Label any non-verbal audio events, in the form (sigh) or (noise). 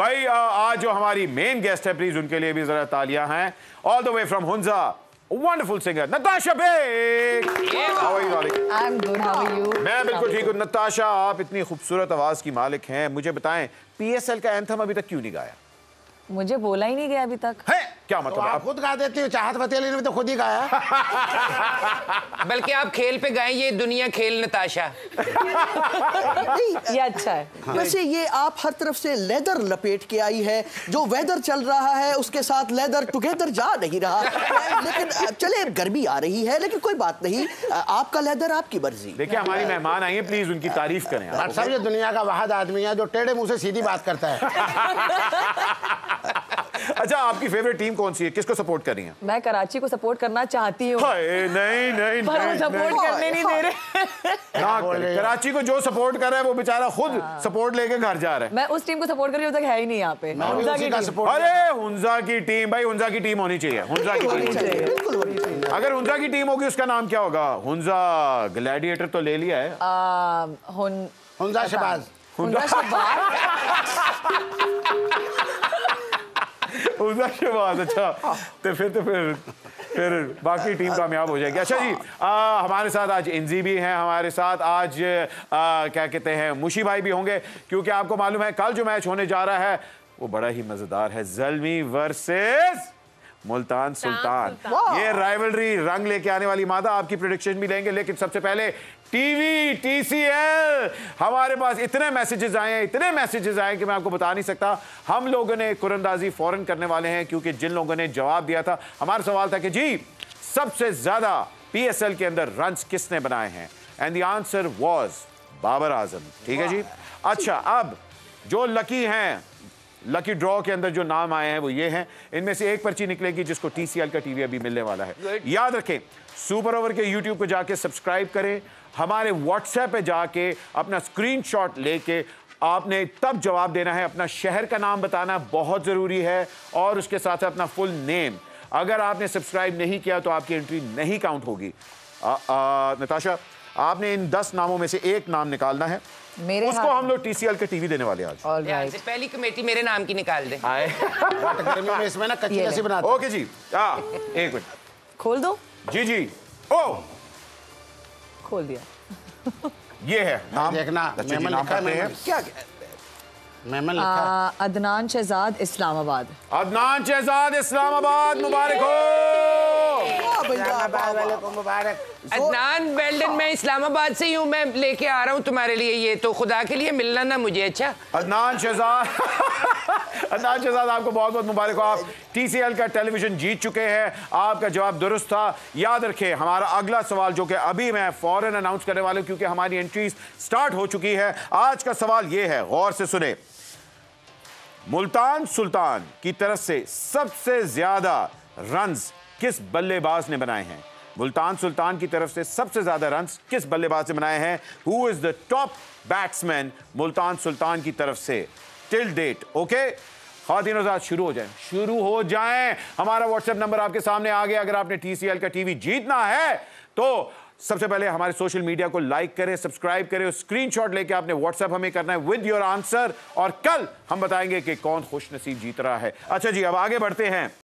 भाई आ, आज जो हमारी मेन गेस्ट है प्लीज़ उनके लिए भी जरा तालियाँ हैं। All the way from Hunza wonderful singer Natasha Baig How are you, darling? I'm good. How are you? मैं बिल्कुल ठीक हूँ। नताशा आप इतनी खूबसूरत आवाज़ की मालिक हैं। मुझे बताएँ पीएसएल का एंथम अभी तक क्यों नहीं गाया? मुझे बोला ही नहीं गया अभी तक। है? क्या तो मतलब आप आप खुद गा देती हो चाहत फतेह ने तो खुद ही गाया। बल्कि आप खेल पे गाएँ ये दुनिया खेल नताशा। ये अच्छा है। वैसे ये आप हर तरफ़ से लेदर लपेट के आई है जो वेदर चल रहा है उसके साथ लेदर टुगेदर जा नहीं रहा। लेकिन चले गर्मी आ रही है लेकिन कोई बात नहीं आपका लेदर आपकी मर्ज़ी। देखिए हमारी मेहमान आई है प्लीज़ उनकी तारीफ़ करें साहब ये दुनिया का वाहद आदमी है जो टेढ़े मुँह से सीधी बात करता है। (laughs) अच्छा आपकी फेवरेट टीम कौन सी है? किसको सपोर्ट कर रही है? मैं कराची को सपोर्ट करना चाहती हूँ। हाय नहीं नहीं पर नहीं, सपोर्ट नहीं। करने नहीं दे रहे। ना हो? कराची को जो सपोर्ट कर रहा है वो बेचारा खुद सपोर्ट लेके घर जा रहा है। मैं उस टीम को सपोर्ट कर रही हूँ तक है ही नहीं यहाँ पे। अरे हुंजा की टीम भाई हुंजा की टीम होनी चाहिए। हुंजा की टीम होनी चाहिए। अगर हुंजा की टीम होगी उसका नाम क्या होगा? हुंजा ग्लैडिएटर तो ले लिया है। आ, हुन हुंजा शबाज हुंजा शबाज (laughs) (laughs) हुंजा शहबाज अच्छा तो फिर तो फिर फिर बाकी टीम कामयाब हो जाएगी। अच्छा जी आ, हमारे साथ आज इंजी भी हैं हमारे साथ आज आ, क्या कहते हैं मुशी भाई भी होंगे क्योंकि आपको मालूम है कल जो मैच होने जा रहा है वो बड़ा ही मज़ेदार है। जलमी वर्सेस मुल्तान सुल्तान। ये राइवलरी रंग लेके आने वाली मादा आपकी प्रोडिक्शन भी लेंगे लेकिन सबसे पहले टीवी टीसीएल हमारे पास इतने मैसेजेस आए हैं इतने मैसेजेस आए हैं कि मैं आपको बता नहीं सकता। हम लोगों ने कुरंदाजी फ़ौरन करने वाले हैं क्योंकि जिन लोगों ने जवाब दिया था हमारा सवाल था कि जी सबसे ज़्यादा पीएसएल के अंदर रन किसने बनाए हैं? And the answer was Babar Azam. ठीक है जी? अच्छा अब जो लकी हैं लकी ड्रॉ के अंदर जो नाम आए हैं वो ये हैं। इनमें से एक पर्ची निकलेगी जिसको टीसीएल का टीवी अभी मिलने वाला है। याद रखें सुपर ओवर के यूट्यूब पे जाके सब्सक्राइब करें हमारे व्हाट्सएप पे जाके अपना स्क्रीनशॉट लेके आपने तब जवाब देना है। अपना शहर का नाम बताना बहुत ज़रूरी है और उसके साथ अपना फुल नेम अगर आपने सब्सक्राइब नहीं किया तो आपकी एंट्री नहीं काउंट होगी। नताशा आपने इन दस नामों में से एक नाम निकालना है। मेरे उसको हाथ हम लोग टीसीएल के टीवी देने वाले आज। से पहली कमेटी मेरे नाम की निकाल दे। में इसमें ना कच्ची। बनाते ओके जी। हाँ एक मिनट। खोल दो। जी जी। ओ। खोल दिया। ये है। नाम। देखना मेमन लिखा है हैं। क्या मेमन लिखा अदनान शहजाद इस्लामाबाद। अदनान शहजाद इस्लामाबाद मुबारक हो। इस्लामाबाद वाले को मुबारक। अदनान बेल्डन मैं इस्लामाबाद से ही हूँ मैं लेके आ रहा हूँ तुम्हारे लिए ये। तो खुदा के लिए मिलना ना मुझे अच्छा? अदनान शहजाद (laughs) अदनान शहजाद आपको बहुत बहुत मुबारक हो। आप टीसीएल का टेलीविज़न जीत चुके हैं। आपका जवाब दुरुस्त था। याद रखें हमारा अगला सवाल जो कि अभी मैं फ़ौरन अनाउंस करने वाला हूँ क्योंकि हमारी एंट्रीज स्टार्ट हो चुकी है। आज का सवाल ये है गौर से सुने। मुल्तान सुल्तान की तरफ़ से सबसे ज़्यादा रन्स किस बल्लेबाज ने बनाए हैं? मुल्तान सुल्तान की तरफ़ से सबसे ज़्यादा रन किस बल्लेबाज ने बनाए हैं? Who is the top batsman Multan Sultan की तरफ़ से? टिल डेट ओके खातिन आज़ाद, शुरू हो जाएँ। शुरू हो जाएँ। हमारा व्हाट्सएप नंबर आपके सामने आ गया। अगर आपने टीसीएल का टीवी जीतना है तो सबसे पहले हमारे सोशल मीडिया को लाइक करें सब्सक्राइब करें और स्क्रीनशॉट लेके आपने व्हाट्सएप हमें करना है विद योर आंसर और कल हम बताएँगे कि कौन खुश नसीब जीत रहा है। अच्छा जी, अब आगे बढ़ते हैं।